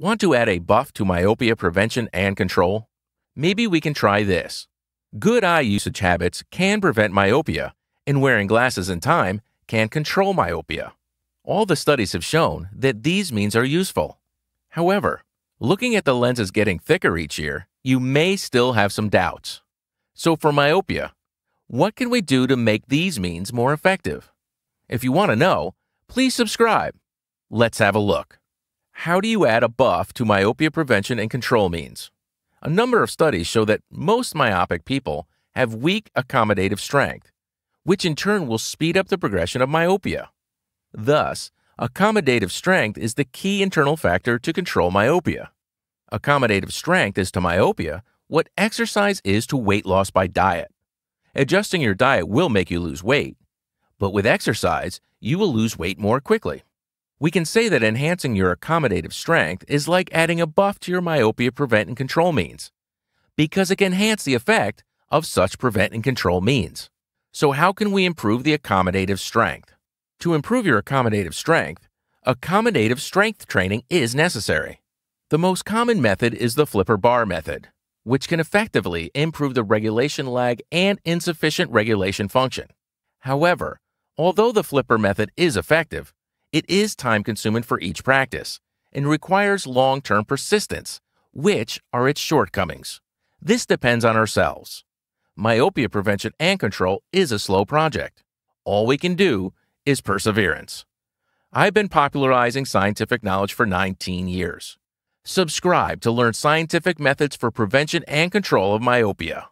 Want to add a buff to myopia prevention and control? Maybe we can try this. Good eye usage habits can prevent myopia, and wearing glasses in time can control myopia. All the studies have shown that these means are useful. However, looking at the lenses getting thicker each year, you may still have some doubts. So, for myopia, what can we do to make these means more effective? If you want to know, please subscribe. Let's have a look. How do you add a buff to myopia prevention and control means? A number of studies show that most myopic people have weak accommodative strength, which in turn will speed up the progression of myopia. Thus, accommodative strength is the key internal factor to control myopia. Accommodative strength is to myopia what exercise is to weight loss by diet. Adjusting your diet will make you lose weight, but with exercise, you will lose weight more quickly. We can say that enhancing your accommodative strength is like adding a buff to your myopia prevent and control means, because it can enhance the effect of such prevent and control means. So, how can we improve the accommodative strength? To improve your accommodative strength, accommodative strength training is necessary. The most common method is the flipper bar method, which can effectively improve the regulation lag and insufficient regulation function. However, although the flipper method is effective, it is time consuming for each practice and requires long term persistence, which are its shortcomings. This depends on ourselves. Myopia prevention and control is a slow project. All we can do is perseverance. I've been popularizing scientific knowledge for 19 years. Subscribe to learn scientific methods for prevention and control of myopia.